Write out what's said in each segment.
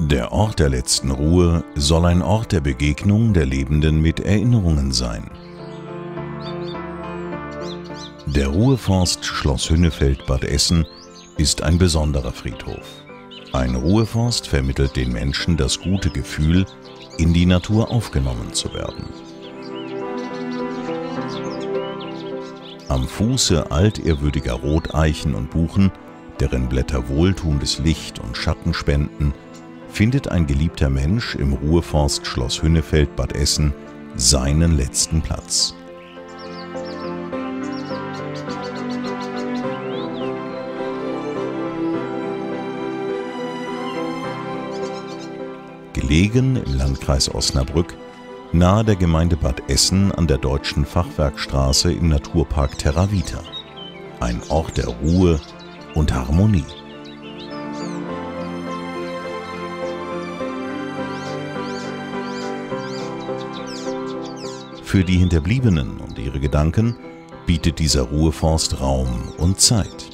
Der Ort der letzten Ruhe soll ein Ort der Begegnung der Lebenden mit Erinnerungen sein. Der Ruheforst Schloss Hünnefeld Bad Essen ist ein besonderer Friedhof. Ein Ruheforst vermittelt den Menschen das gute Gefühl, in die Natur aufgenommen zu werden. Am Fuße altehrwürdiger Roteichen und Buchen, deren Blätter wohltuendes Licht und Schatten spenden, findet ein geliebter Mensch im Ruheforst Schloss Hünnefeld Bad Essen seinen letzten Platz. Gelegen im Landkreis Osnabrück, nahe der Gemeinde Bad Essen an der Deutschen Fachwerkstraße im Naturpark Terra Vita. Ein Ort der Ruhe und Harmonie. Für die Hinterbliebenen und ihre Gedanken bietet dieser Ruheforst Raum und Zeit.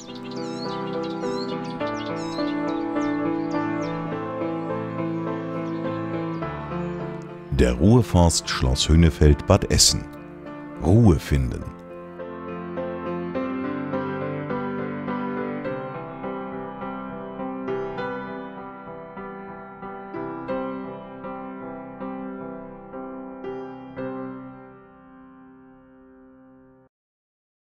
Der Ruheforst Schloss Hünnefeld Bad Essen. Ruhe finden